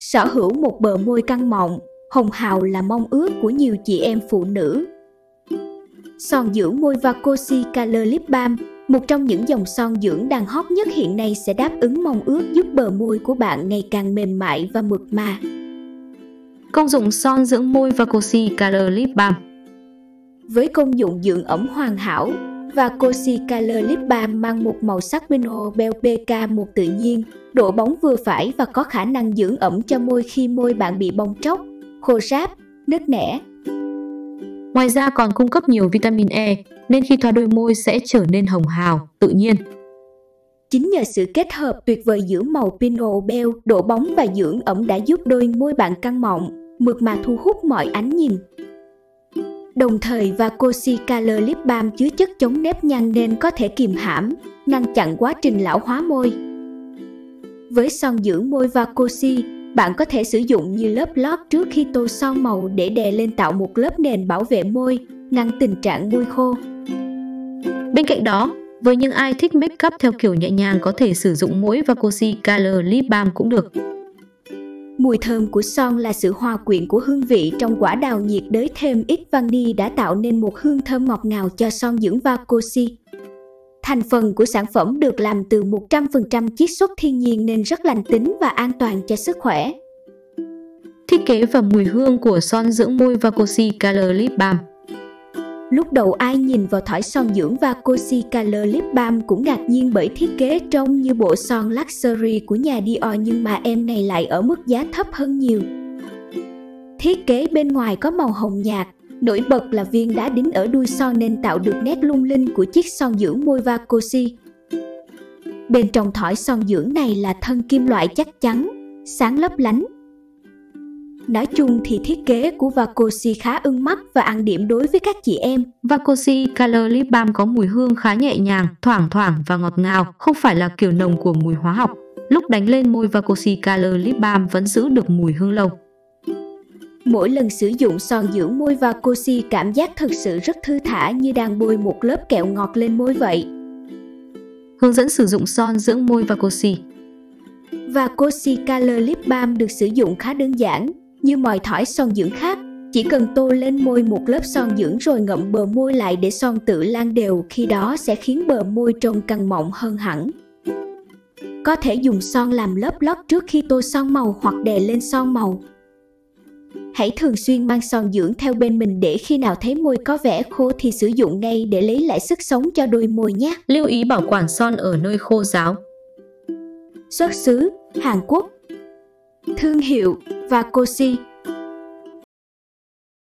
sở hữu một bờ môi căng mọng, hồng hào là mong ước của nhiều chị em phụ nữ. Son dưỡng môi Vacosi Color Lip Balm, một trong những dòng son dưỡng đang hot nhất hiện nay sẽ đáp ứng mong ước giúp bờ môi của bạn ngày càng mềm mại và mượt mà. Công dụng son dưỡng môi Vacosi Color Lip Balm Với công dụng dưỡng ẩm hoàn hảo, và Cosi Color Lip Balm mang một màu sắc Mineral Bell PK một tự nhiên, độ bóng vừa phải và có khả năng dưỡng ẩm cho môi khi môi bạn bị bong tróc, khô ráp, nứt nẻ. Ngoài ra còn cung cấp nhiều vitamin E nên khi thoa đôi môi sẽ trở nên hồng hào, tự nhiên. Chính nhờ sự kết hợp tuyệt vời giữa màu Pinot Bell, độ bóng và dưỡng ẩm đã giúp đôi môi bạn căng mọng, mượt mà thu hút mọi ánh nhìn. Đồng thời Vacosi Color Lip Balm chứa chất chống nếp nhăn nên có thể kiềm hãm, ngăn chặn quá trình lão hóa môi. Với son dưỡng môi Vacosi, bạn có thể sử dụng như lớp lót trước khi tô son màu để đè lên tạo một lớp nền bảo vệ môi, ngăn tình trạng môi khô. Bên cạnh đó, với những ai thích make up theo kiểu nhẹ nhàng có thể sử dụng mỗi Vacosi Color Lip Balm cũng được. Mùi thơm của son là sự hòa quyện của hương vị trong quả đào nhiệt đới thêm ít vani đã tạo nên một hương thơm ngọt ngào cho son dưỡng Vacosi. Thành phần của sản phẩm được làm từ 100% chiết xuất thiên nhiên nên rất lành tính và an toàn cho sức khỏe. Thiết kế và mùi hương của son dưỡng môi Vacosi Color Lip Balm Lúc đầu ai nhìn vào thỏi son dưỡng Vacosi Color Lip Balm cũng ngạc nhiên bởi thiết kế trông như bộ son luxury của nhà Dior nhưng mà em này lại ở mức giá thấp hơn nhiều. Thiết kế bên ngoài có màu hồng nhạt, nổi bật là viên đá đính ở đuôi son nên tạo được nét lung linh của chiếc son dưỡng môi Vacosi. Bên trong thỏi son dưỡng này là thân kim loại chắc chắn, sáng lấp lánh, Nói chung thì thiết kế của Vacosi khá ưng mắt và ăn điểm đối với các chị em. Vacosi Color Lip Balm có mùi hương khá nhẹ nhàng, thoảng thoảng và ngọt ngào, không phải là kiểu nồng của mùi hóa học. Lúc đánh lên môi Vacosi Color Lip Balm vẫn giữ được mùi hương lâu. Mỗi lần sử dụng son dưỡng môi Vacosi cảm giác thực sự rất thư thả như đang bôi một lớp kẹo ngọt lên môi vậy. Hướng dẫn sử dụng son dưỡng môi Vacosi Vacosi Color Lip Balm được sử dụng khá đơn giản, như mọi thỏi son dưỡng khác, chỉ cần tô lên môi một lớp son dưỡng rồi ngậm bờ môi lại để son tự lan đều, khi đó sẽ khiến bờ môi trông căng mọng hơn hẳn. Có thể dùng son làm lớp lót trước khi tô son màu hoặc đè lên son màu. Hãy thường xuyên mang son dưỡng theo bên mình để khi nào thấy môi có vẻ khô thì sử dụng ngay để lấy lại sức sống cho đôi môi nhé. Lưu ý bảo quản son ở nơi khô ráo. Xuất xứ Hàn Quốc Thương hiệu và Vacosi